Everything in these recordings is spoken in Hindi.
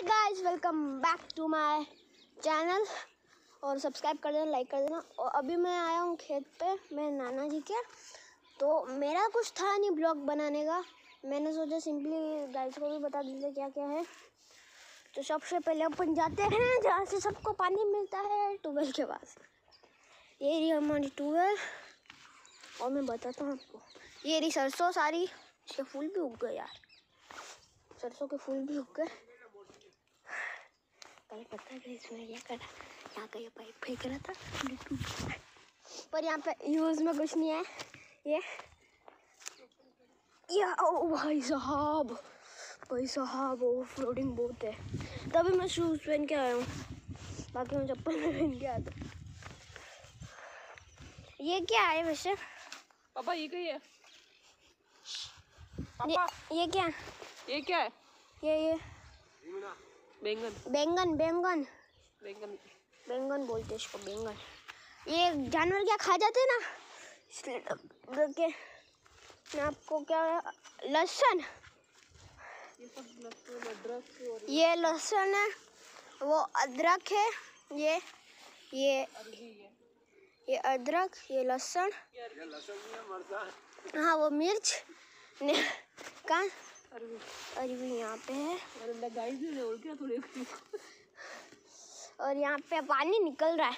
Guys welcome back to my channel और सब्सक्राइब कर देना लाइक कर देना। और अभी मैं आया हूँ खेत पे, मेरे नाना जी के। तो मेरा कुछ था नहीं ब्लॉग बनाने का। मैंने सोचा सिंपली गाइस को भी बता दीजिए क्या क्या है। तो सबसे पहले अपन जाते हैं, जहाँ से सबको पानी मिलता है ट्यूबवेल के पास। ये रही हमारी ट्यूबवेल और मैं बताता हूँ आपको। ये रही सरसों सारी। इसके फूल भी उग गए यार। सरसों के फूल भी उग गए। कल पता है इसमें क्या करा यहाँ का ये पाइप फेंक रहा था पर यहाँ पे यूज़ में कुछ नहीं है ये। या ओ भाई साहब भाई साहब वो फ्लोटिंग बहुत है। तभी मैं शूज़ पहन के आया हूँ बाकी मैं चप्पल में पहन के आता ये क्या है वैसे? पापा ये क्या है? ये, ये क्या? ये क्या है? ये ये। बैंगन बैंगन बैंगन बैंगन बैंगन बोलते इसको बैंगन ये जानवर क्या खा जाते हैं ना? इसलिए के आपको क्या लहसुन? ये लहसुन अदरक और ये लहसुन है वो अदरक है ये ये ये अदरक ये लहसुन। हाँ। वो मिर्च। ने कहाँ अरबी अरबी यहाँ पे है। और गाइस ने और क्या थोड़े और यहाँ पे पानी निकल रहा है।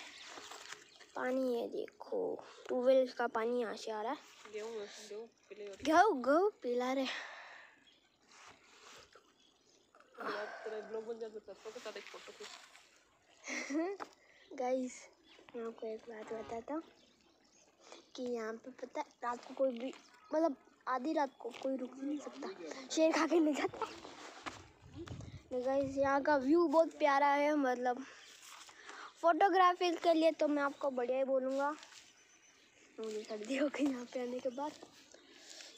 पानी ये देखो ट्यूबवेल का पानी यहाँ से आ रहा है। गेहूँ गेहूँ और पिला रहे। गाइस मैं आपको एक बात बताता हूँ कि यहाँ पे पता है रात को कोई भी मतलब आधी रात को कोई रुक नहीं सकता। शेर खा के ले जाता। गाइस यहाँ का व्यू बहुत प्यारा है मतलब फोटोग्राफी के लिए तो मैं आपको बढ़िया ही बोलूँगा। मुझे सर्दी हो गई यहाँ पे आने के बाद।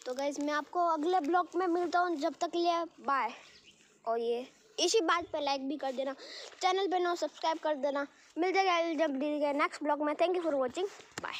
तो गाइस मैं आपको अगले ब्लॉग में मिलता हूँ। जब तक लिए बाय और ये, इसी बात पे लाइक भी कर देना। चैनल पे नो सब्सक्राइब कर देना। मिल जाएगा जब नेक्स्ट ब्लॉग में। Thank you for watching bye